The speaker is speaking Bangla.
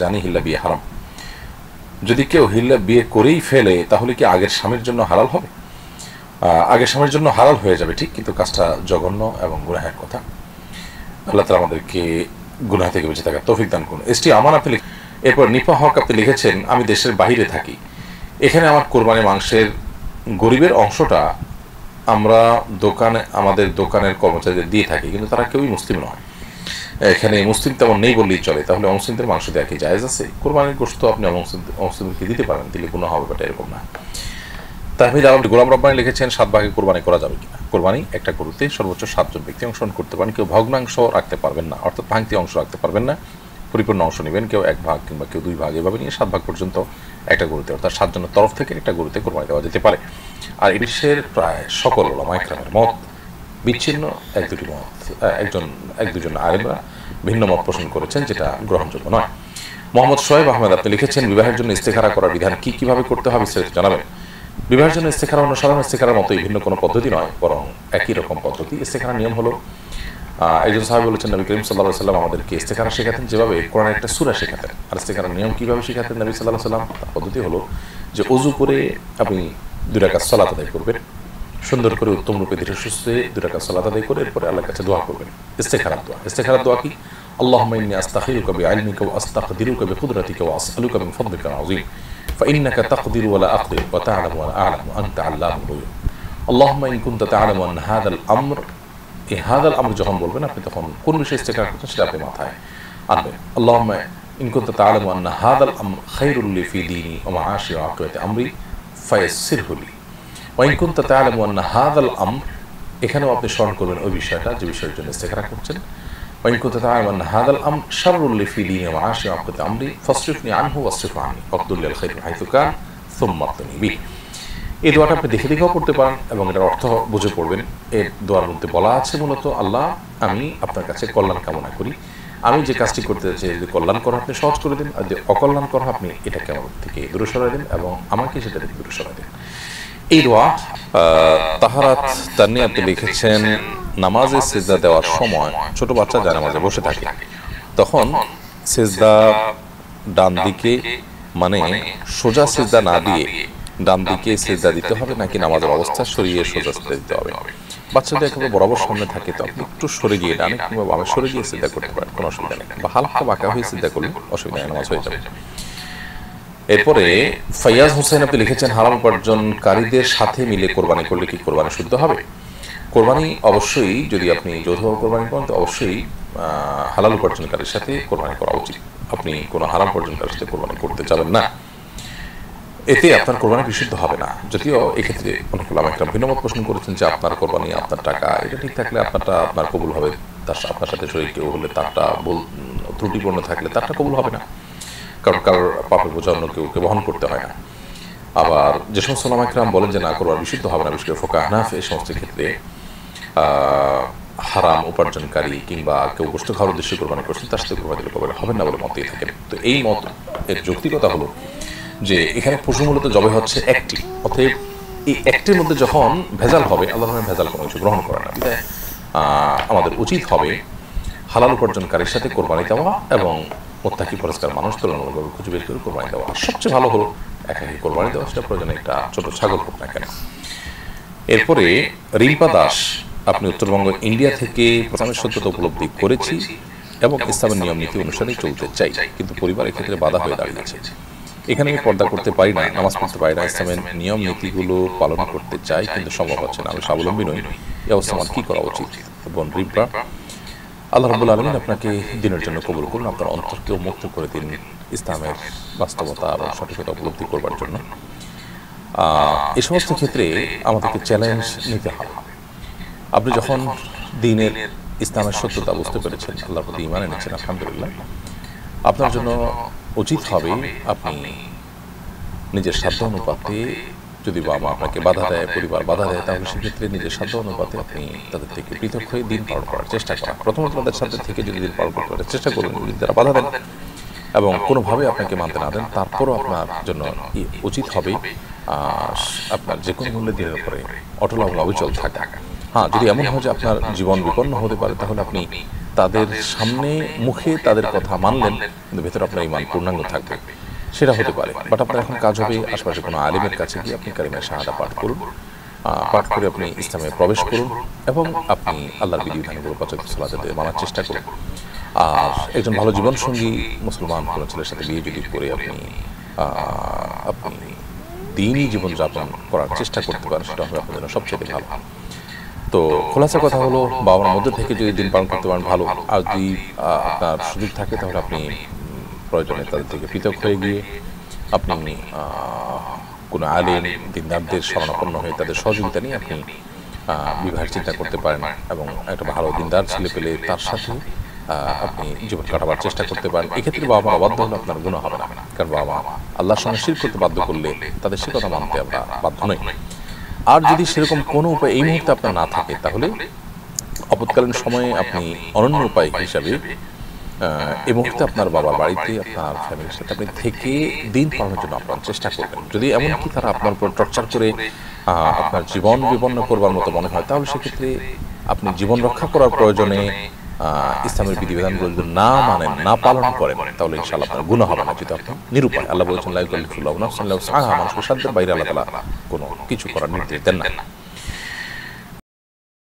জানি হিল্লা বিয়ে হারাম। যদি কেউ হিল্লা বিয়ে করেই ফেলে, তাহলে কি আগের স্বামীর জন্য হালাল হবে? আগের স্বামীর জন্য হালাল হয়ে যাবে, ঠিক? কিন্তু কাজটা জঘন্য এবং গুনাহের কথা। আল্লাহ তালা আমাদেরকে গুনাহ থেকে বেঁচে থাকার তৌফিক দান করুন। এসটি আমার আপনি এরপর নিপা হক আপনি লিখেছেন, আমি দেশের বাইরে থাকি। এখানে আমার কোরবানি মাংসের গরিবের অংশটা আমরা দোকানে আমাদের দোকানের কর্মচারীদের দিয়ে থাকি, কিন্তু তারা কেউই মুসলিম নয়। এখানে মুসলিম তেমন নেই বললেই চলে। তাহলে অমুসলিমদের মাংস দেওয়া কি জায়েজ আছে? কোরবানির গোষ্ঠ আপনি অমুসলিমকে দিতে পারেন? দিলে গুণ হবে বাট এরকম না। তাহমিদ আলম গোলাম রব্বানি লিখেছেন, সাত ভাগে কোরবানি করা যাবে কিনা? কোরবানি একটা গরুতে সর্বোচ্চ সাতজন ব্যক্তি অংশগ্রহণ করতে পারেন। কেউ ভগ্নাংশ রাখতে পারবেন না, অর্থাৎ ভাঙতি অংশ রাখতে পারবেন না। পরিপূর্ণ অংশ নেবেন, কেউ এক ভাগ কিংবা কেউ দুই ভাগ, এভাবে নিয়ে সাত ভাগ পর্যন্ত একটা গরুতে, অর্থাৎ সাতজনের তরফ থেকে একটা গরুতে কোরবানি দেওয়া যেতে পারে। আর এই বিশ্বের প্রায় সকল ওলামাইকরামের মত বিচ্ছিন্ন এক দুটি মত একজন, এক দুজন আলেমরা ভিন্ন মত পোষণ করেছেন, যেটা গ্রহণযোগ্য নয়। মোহাম্মদ সোহেব আহমেদ, আপনি লিখেছেন, বিবাহের জন্য ইস্তেখারা করার বিধান কি? কীভাবে করতে হবে? বিস্তারিত জানাবেন। বিবাহের জন্য ইস্তেখারা অন্য সাধারণ ইস্তেখারার মতোই ভিন্ন কোনো পদ্ধতি নয়, বরং একই রকম পদ্ধতি। ইস্তেখারার নিয়ম হলো একজন সাহেব বলেছেন, নবী করিম সাল্লাহ সাল্লাম আমাদেরকে ইস্তেখারা শেখাতেন যেভাবে কোরআনের একটা সুরা শেখাতেন। আর ইস্তেখারার নিয়ম কীভাবে শেখাতেন নবী সাল্লাহ সাল্লাম? পদ্ধতি হলো যে অজু করে আপনি দুই রাকাত সালাত আদায় করবেন সুন্দর করে উত্তম রূপে ধীরে সুস্থে দুই রাকাত সালাত আদায় করে এরপরে আল্লাহর কাছে দোয়া করবেন ইস্তেখারাত দোয়া ইস্তেখারাত দোয়া কি اللهم إني أستخيرك بعلمك وأستقدرك بقدرتك وأسألك من فضلك العظيم فإنك تقدر ولا أقدر وتعلم ولا أعلم وأنت علام الغيوب اللهم إن كنت تعلم أن هذا الأمر এই হাদাল আমর যখন বলবেন আপনি তখন কোন বিষয়ে ইস্তেকার করছেন সেটা আপনি মাথায় আনবেন اللهم إن كنت تعلم أن هذا الأمر خير لي في ديني ومعاشي وعاقبة أمري فيسره لي وإن كنت تعلم أن هذا الأمر এখানেও আপনি স্মরণ করবেন ওই বিষয়টা যে বিষয়ের জন্য ইস্তেকারা করছেন وإن كنت تعلم أن هذا الأمر شر لي في ديني ومعاشي وعاقبة أمري فاصرفني عنه واصرف عني واقدر لي الخير حيث كان ثم اقتني به এই দোয়াটা আপনি দেখে দেখেও পড়তে পারেন এবং এটার অর্থ বুঝে পড়বেন এর দোয়ার মধ্যে বলা আছে মূলত আল্লাহ আমি আপনার কাছে কল্যাণ কামনা করি আমি যে কাজটি করতে চাই যদি কল্যাণ করা আপনি সহজ করে দিন আর যে অকল্যাণ করা আপনি এটাকে আমার থেকে দূরে সরাই দিন এবং আমাকে সেটা থেকে দূরে সরাই দিন এই দোয়া তাহারাত তানিয়াতে লিখেছেন, নামাজে সেজদা দেওয়ার সময় ছোট বাচ্চা যায় নামাজে বসে থাকে। তখন সেজদা ডান দিকে মানে সোজা সেজদা না দিয়ে ডান দিকে সেজদা দিতে হবে নাকি নামাজের অবস্থা সরিয়ে সোজা সেজদা দিতে হবে। বাচ্চাদের একেবারে বরাবর সামনে থাকে তো, আপনি একটু সরে গিয়ে ডানে কিংবা বামে সরে গিয়ে সিদ্ধা করতে পারেন, কোনো অসুবিধা নেই। বা হালকা বাঁকা হয়ে সিদ্ধা করলে অসুবিধা নেই, নামাজ হয়ে যাবে। এরপরে ফয়াজ হোসেন আপনি লিখেছেন হারাম উপার্জনকারীদের সাথে মিলে কোরবানি করলে কি কোরবানি শুদ্ধ হবে? কোরবানি অবশ্যই যদি আপনি যৌথভাবে কোরবানি করেন তো অবশ্যই হালাল উপার্জনকারীর সাথে কোরবানি করা উচিত। আপনি কোনো হারাম উপার্জনকারীর সাথে কোরবানি করতে যাবেন না। এতে আপনার কোরবানি বিশুদ্ধ হবে না। যদিও এক্ষেত্রে অনেক একটা ভিন্নমত প্রশ্ন করেছেন যে আপনার কোরবানি আপনার টাকা এটা ঠিক থাকলে আপনারটা আপনার কবুল হবে। তার আপনার সাথে শরীর কেউ হলে তারটা বল ত্রুটিপূর্ণ থাকলে তারটা কবুল হবে না। কারণ কারোর পাপের বোঝা অন্য কেউকে বহন করতে হয় না। আবার যে সমস্ত ওলামাইকরাম বলেন যে না করবার বিশুদ্ধ হবে না বিশেষ করে ফোকা হানাফ এই সমস্ত ক্ষেত্রে হারাম উপার্জনকারী কিংবা কেউ গোষ্ঠ খাওয়ার উদ্দেশ্যে কোরবানি করছেন তার সাথে কোরবানি দিলে কোরবানি হবে না বলে মত দিয়ে থাকেন। তো এই মত এর যৌক্তিকতা হলো যে এখানে পশু মূলত জবে হচ্ছে একটি। অতএব এই একটির মধ্যে যখন ভেজাল হবে আল্লাহ ভেজাল কোনো কিছু গ্রহণ করে না। বিধায় আমাদের উচিত হবে হালাল উপার্জনকারীর সাথে কোরবানি দেওয়া এবং মোত্তাকি পরিষ্কার মানুষ তুলনামূলকভাবে খুঁজে বের করে কোরবানি দেওয়া সবচেয়ে ভালো হলো একাকি কোরবানি দেওয়া, সেটা প্রয়োজনে একটা ছোট ছাগল হোক না কেন। এরপরে রিম্পা দাস, আপনি উত্তরবঙ্গ, ইন্ডিয়া থেকে প্রথমে সত্যতা উপলব্ধি করেছি এবং ইসলামের নিয়ম, নীতি অনুসারে চলতে চাই, কিন্তু পরিবার এক্ষেত্রে বাধা হয়ে দাঁড়িয়েছে। এখানে আমি পর্দা করতে পারি না, নামাজ পড়তে পারি না, ইসলামের নিয়ম, নীতিগুলো পালন করতে চাই, কিন্তু সম্ভব হচ্ছে না, আমি স্বাবলম্বী নই। এই অবস্থা আমার কি করা উচিত? বোন রিম্পা আল্লাহ রবুল আলমিন আপনাকে দিনের জন্য কবুল করুন, আপনার অন্তরকেও মুক্ত করে দিন ইসলামের বাস্তবতা এবং সঠিকতা উপলব্ধি করবার জন্য। এ সমস্ত ক্ষেত্রে আমাদেরকে চ্যালেঞ্জ নিতে হবে। আপনি যখন দিনের ইসলামের সত্যতা বুঝতে পেরেছেন, আল্লাহর প্রতি ইমান এনেছেন, আলহামদুলিল্লাহ, আপনার জন্য উচিত হবে আপনি নিজের সাধ্য অনুপাতে যদি বাবা আপনাকে বাধা দেয়, পরিবার বাধা দেয়, তাহলে সেক্ষেত্রে নিজের সাধ্য অনুপাতে আপনি তাদের থেকে পৃথক হয়ে দিন পালন করার চেষ্টা করেন। প্রথমত তাদের সাথে থেকে যদি দিন পালন করার চেষ্টা করবেন যদি তারা বাধা দেন। এবং কোনোভাবে আপনাকে মানতে না দেন, তারপরও আপনার জন্য উচিত হবে আপনার যে কোনো মূল্যে দিনের উপরে অটল অবিচল থাকা। হ্যাঁ যদি এমন হয় যে আপনার জীবন বিপন্ন হতে পারে, তাহলে আপনি তাদের সামনে, মুখে তাদের কথা মানলেন, কিন্তু ভেতরে আপনার ইমান পূর্ণাঙ্গ থাকবে। সেটা হতে পারে। বাট আপনার এখন কাজ হবে আশেপাশে কোনো আলিমের কাছে গিয়ে আপনি কারিমের শাহাদা পাঠ করুন পাঠ করে আপনি ইসলামে প্রবেশ করুন এবং আপনি আল্লাহর বিধিবিধানগুলো পচক সালাতে মানার চেষ্টা করুন। আর একজন ভালো জীবনসঙ্গী মুসলমান কোনো ছেলের সাথে বিয়ে যদি করে আপনি আপনি দিনই জীবনযাপন করার চেষ্টা করতে পারেন, সেটা হবে আপনার জন্য সবচেয়ে ভালো। তো খোলাসা কথা হলো বাবার মধ্যে থেকে যদি দিন পালন করতে পারেন, ভালো। আর যদি আপনার সুযোগ থাকে, তাহলে আপনি প্রয়োজনে তাদের থেকে পৃথক হয়ে গিয়ে আপনি কোনো আলেম, দিনদারদের শরণাপন্ন হয়ে তাদের সহযোগিতা নিয়ে আপনি বিবাহের চিন্তা করতে পারেন এবং একটা ভালো দিনদার ছেলে পেলে তার সাথে আপনি জীবন কাটাবার চেষ্টা করতে পারেন। এক্ষেত্রে বাবা মা অবাধ্য হলে আপনার গুণ হবে না। কারণ বাবা মা আল্লাহর সঙ্গে শির করতে বাধ্য করলে তাদের সে কথা মানতে আমরা বাধ্য নই। আর যদি সেরকম কোনো উপায় এই মুহূর্তে আপনার না থাকে, তাহলে আপৎকালীন সময়ে আপনি অনন্য উপায় হিসাবে এই মুহূর্তে আপনার বাবার বাড়িতে আপনার ফ্যামিলির সাথে আপনি থেকে দিন পালনের জন্য আপনার চেষ্টা করবেন। যদি এমনকি তারা আপনার উপর টর্চার করে আপনার জীবন বিপন্ন করবার মতো মনে হয়, তাহলে সেক্ষেত্রে আপনি জীবন রক্ষা করার প্রয়োজনে ইসলামের বিধিবিধানগুলো যদি না মানেন, না পালন করেন, তাহলে ইনশাআল্লাহ আপনার গুণ হবে না। যদি আপনি নিরুপায়। আল্লাহ বলছেন লাইকুল্লাহ সাহা মানুষকে সাধ্যের বাইরে আল্লাহ তালা কোনো কিছু করার নির্দেশ দেন না।